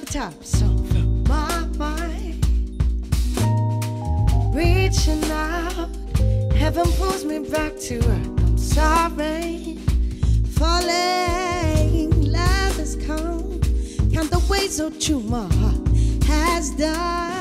the top, of my mind. Reaching out, heaven pulls me back to earth. I'm sorry, falling. Love has come, count the ways so true my heart has died.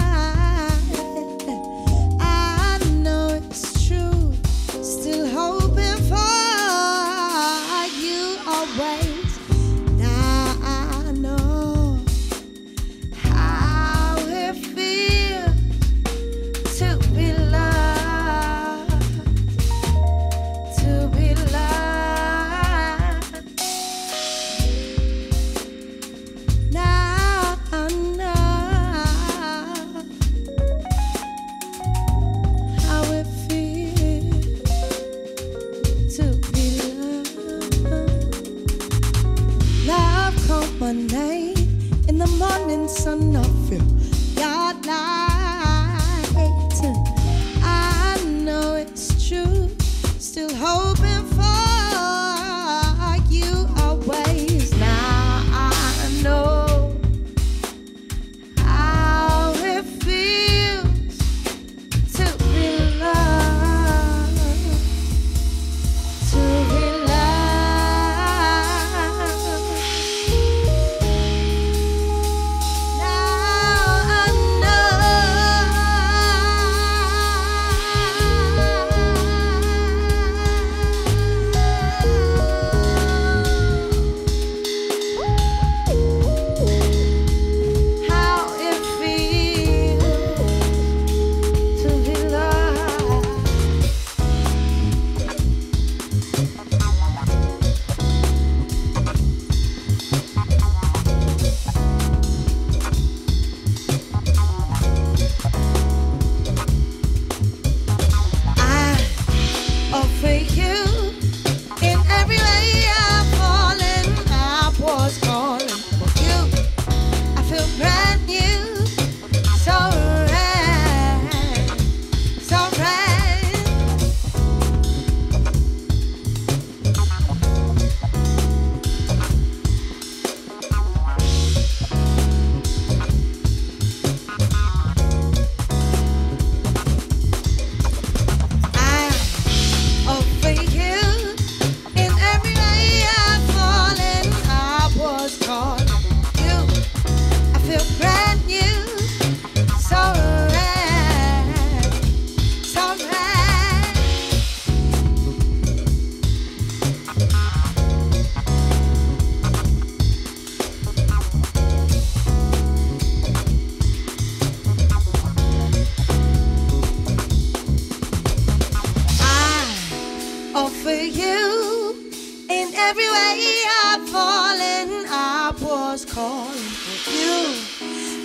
in every way I'm falling. I was calling for you.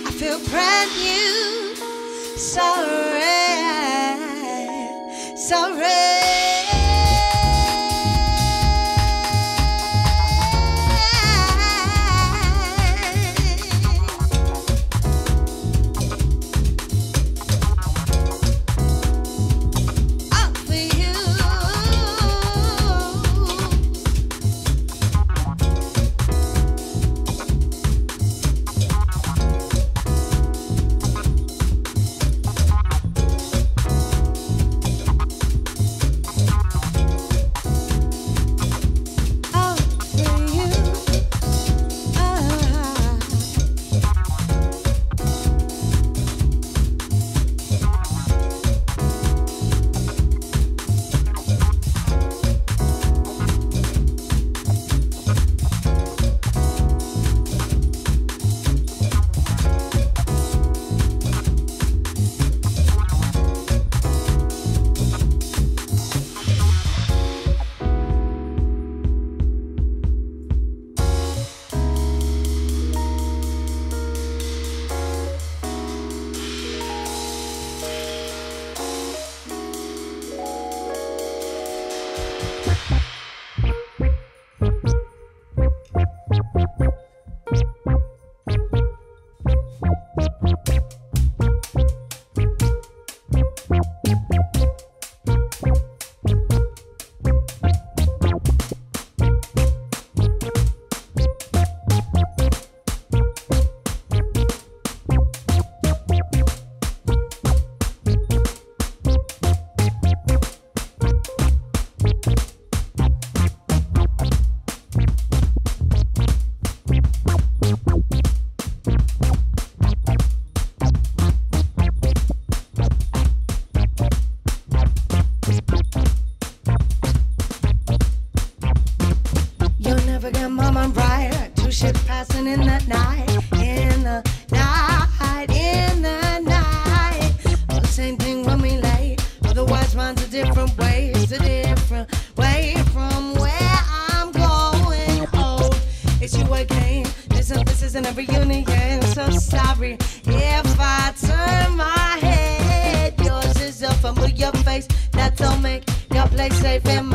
I feel brand new. Sorry, sorry. Life my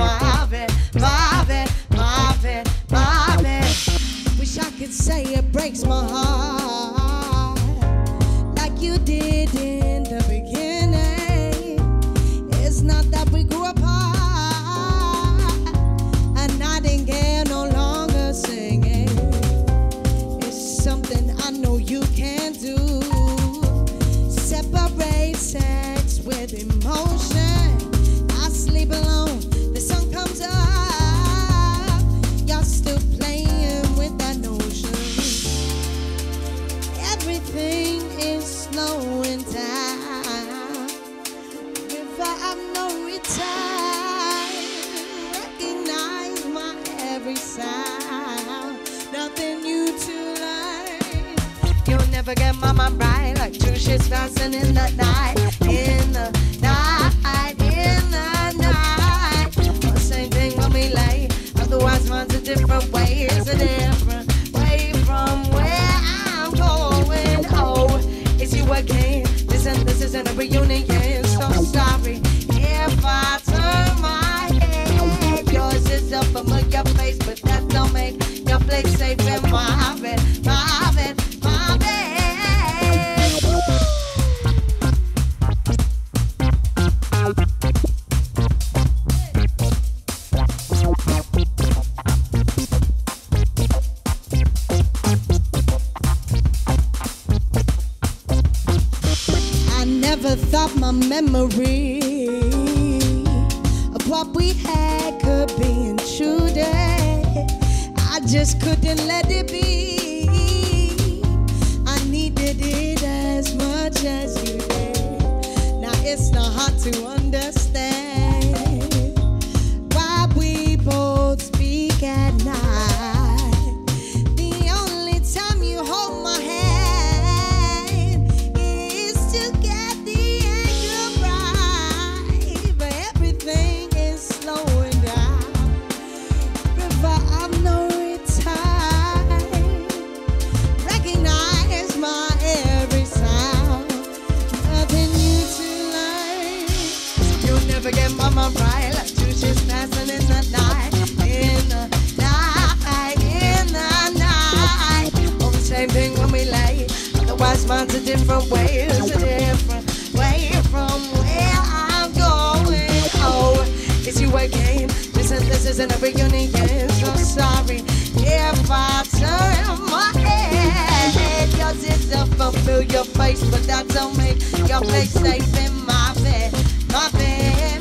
we lay. The wise man's a different way, it's a different way from where I'm going. Oh, it's you again? Listen, this isn't a reunion, so sorry if I turn my head. Yours is a familiar face, but that don't make your place safe in my bed, my bed.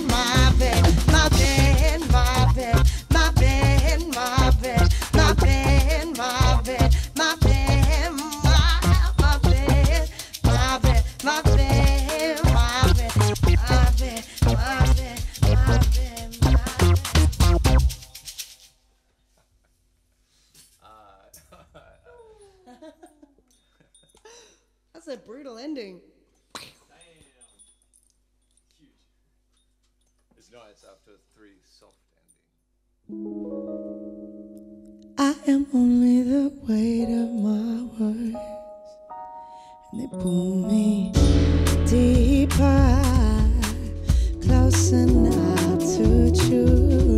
three soft ending. I am only the weight of my words, and they pull me deeper, closer now to you.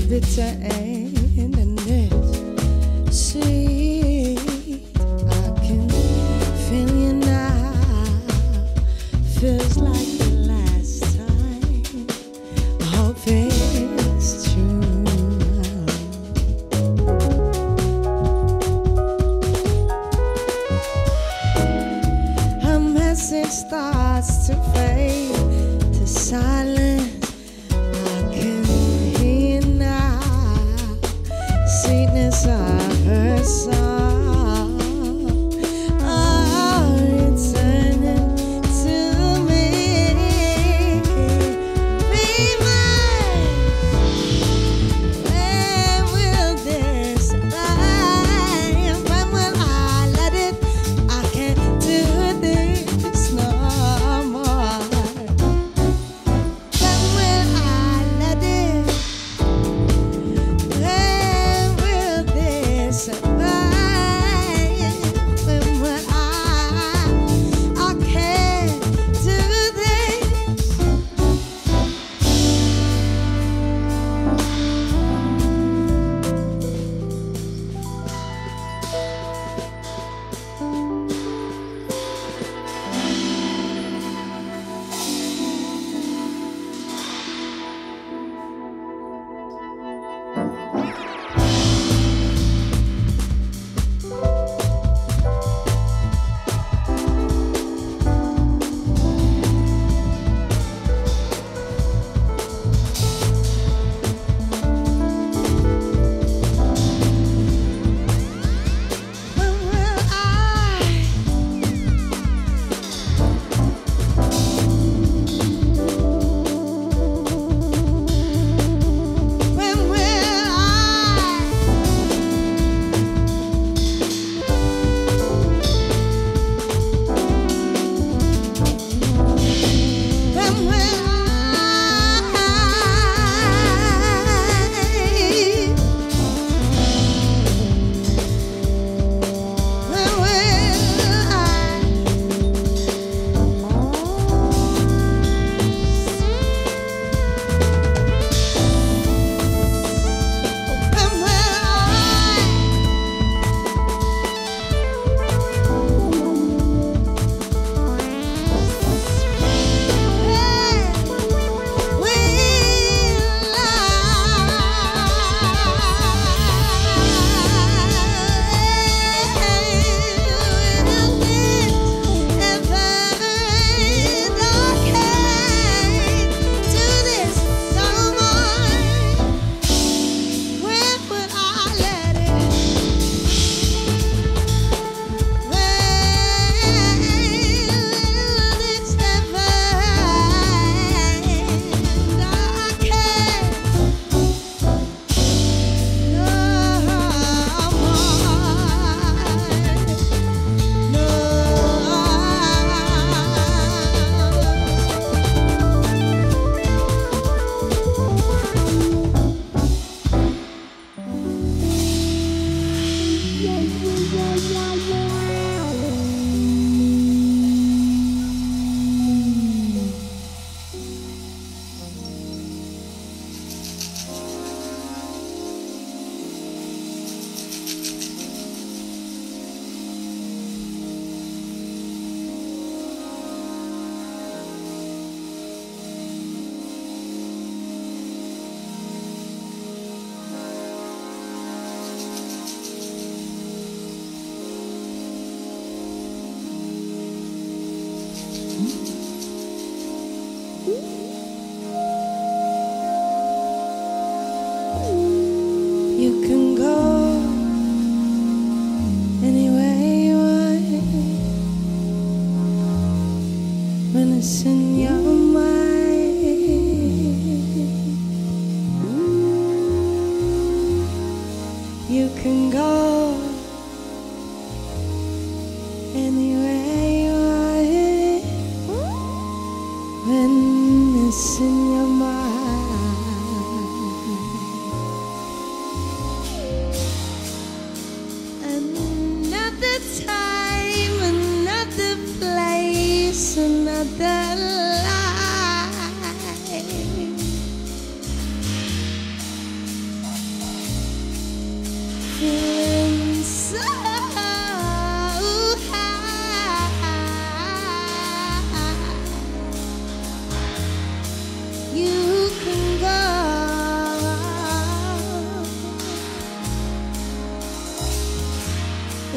Bitter end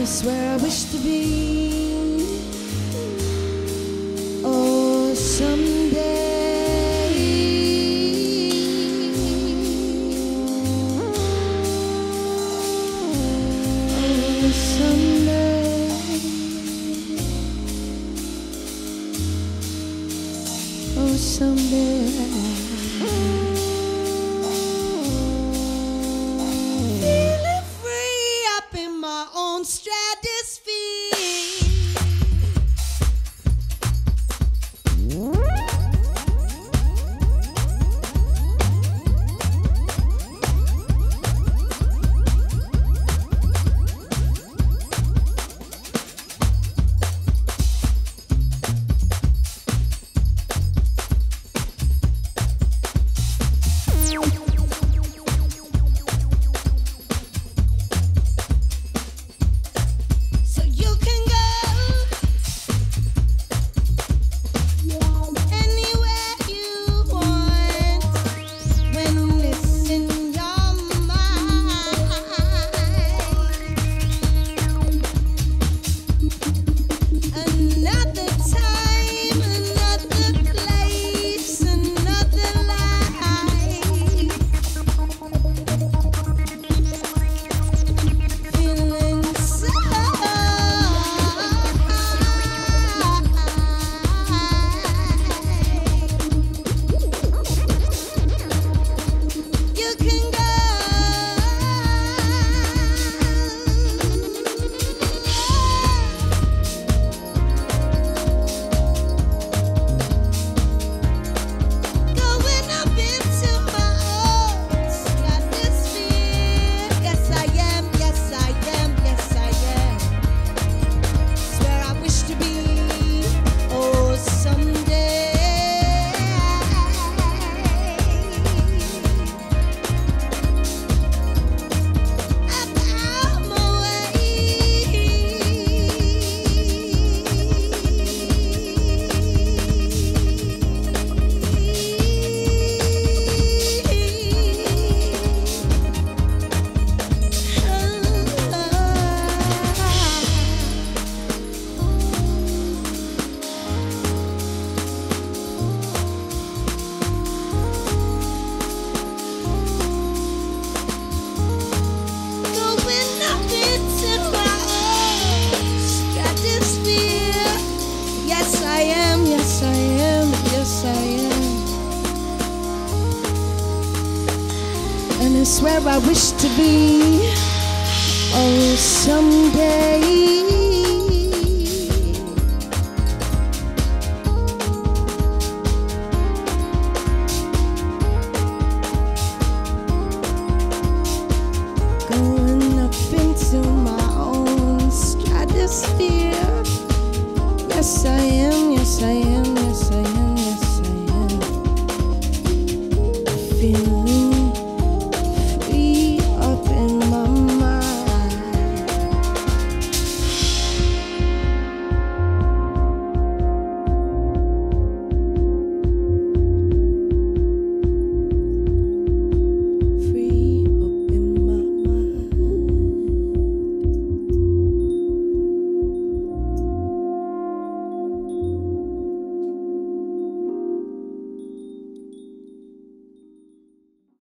place where I wish to be. Oh, someday. where I wish to be. Oh, someday. yes I am, yes I am.